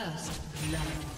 First blood.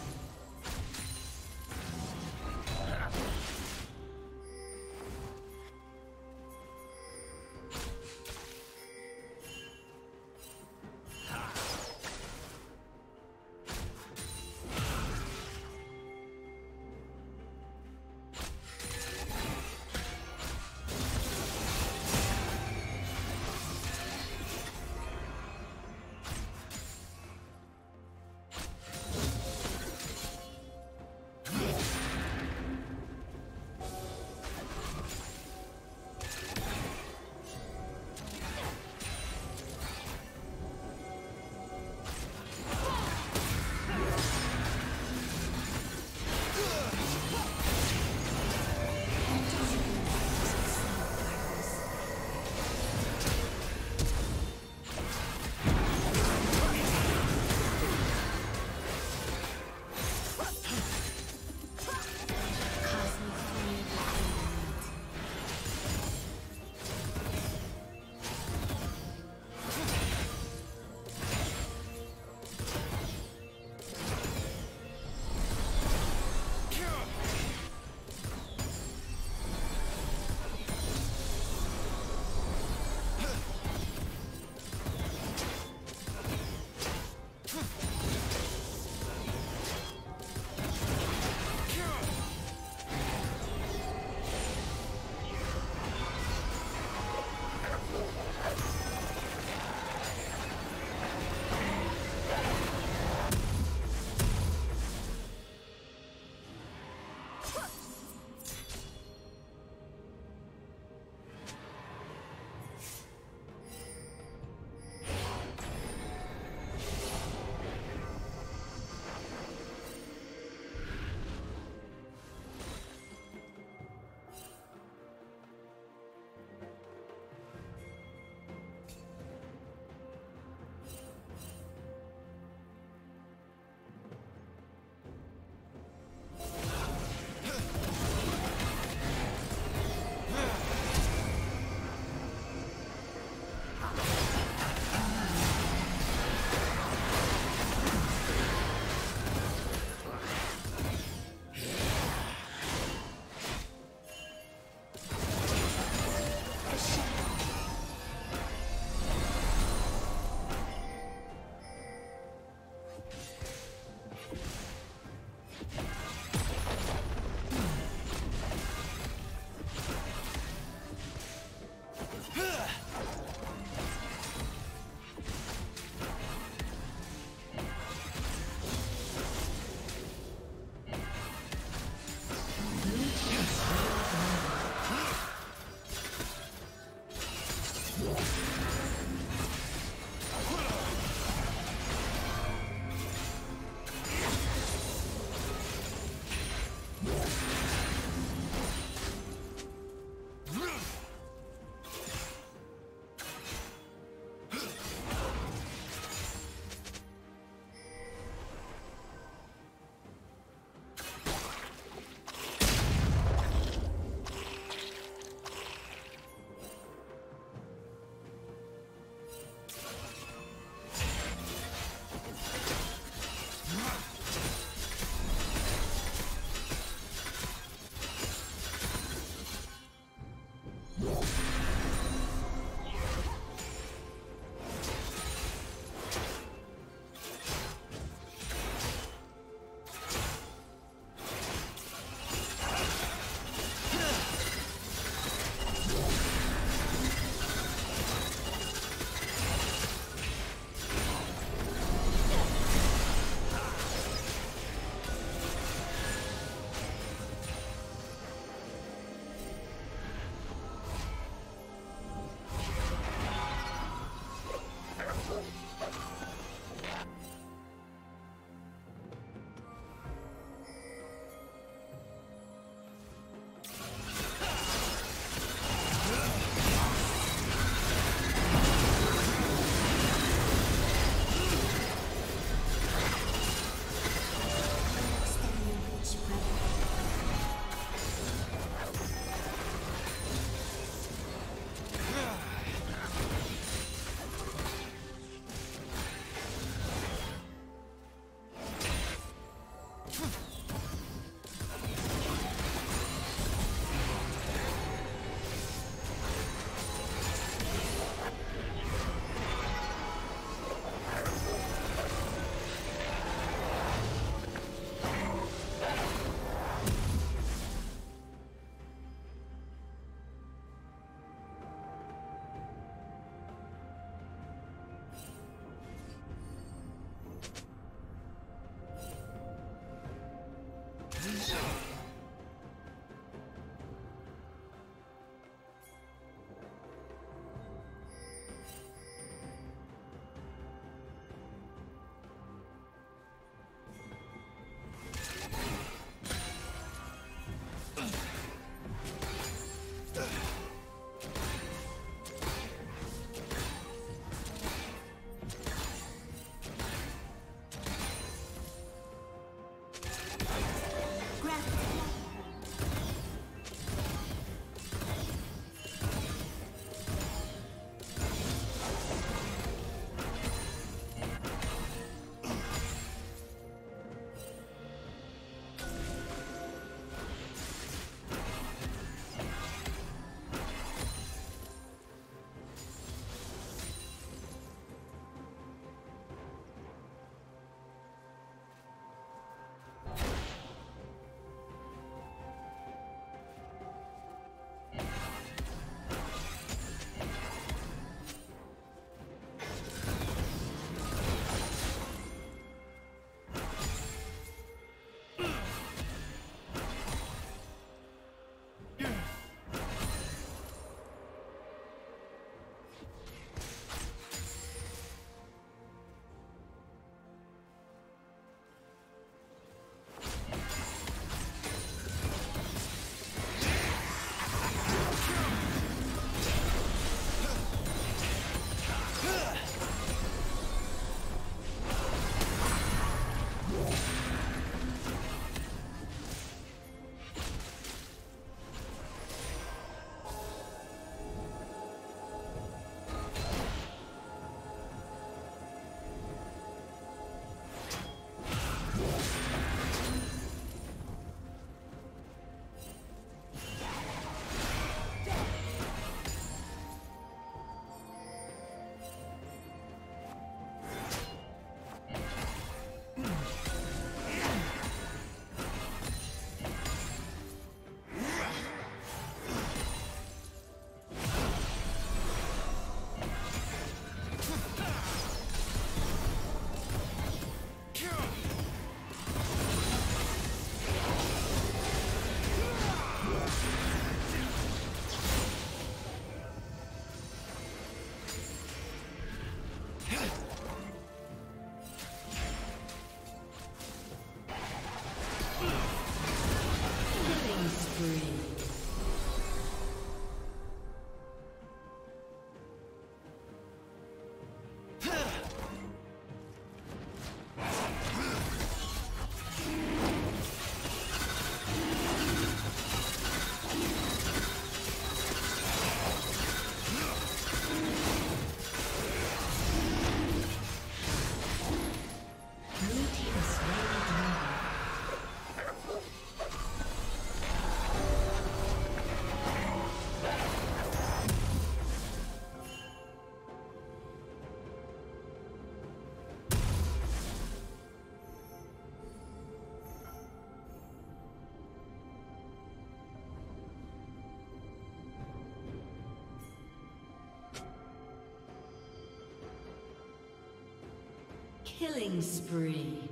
Killing spree.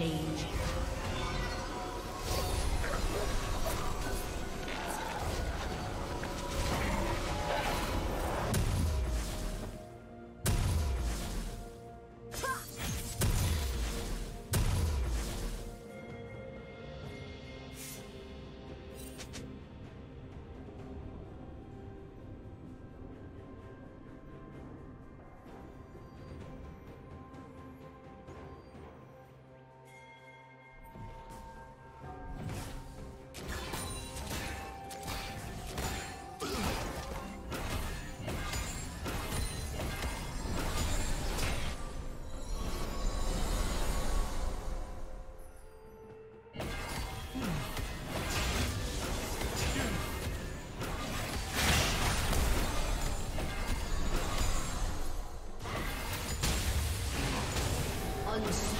Rampage. Team's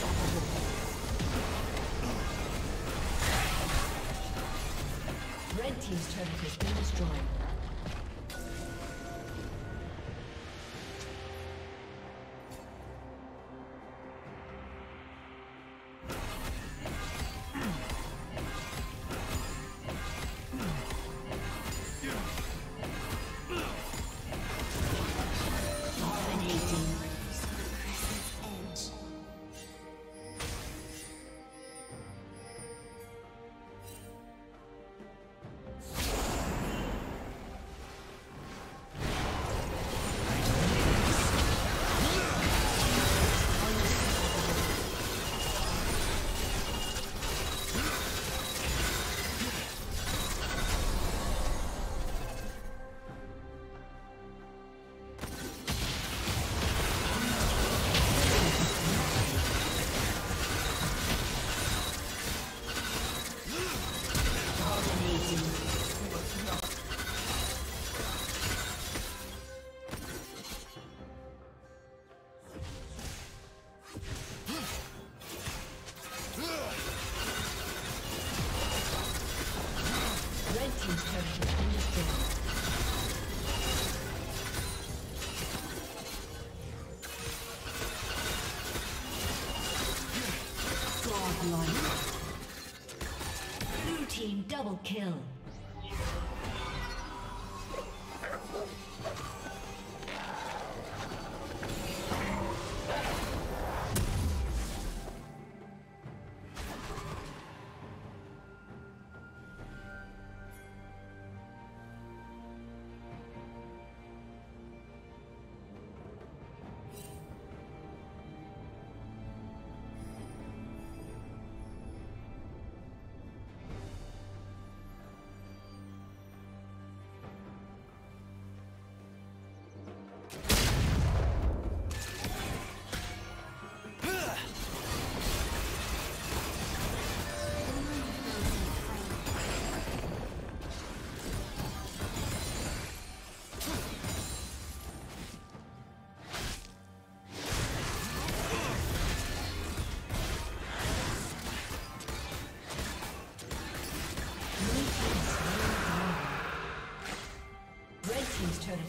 Double kill.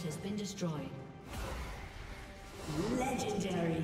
Has been destroyed. Legendary.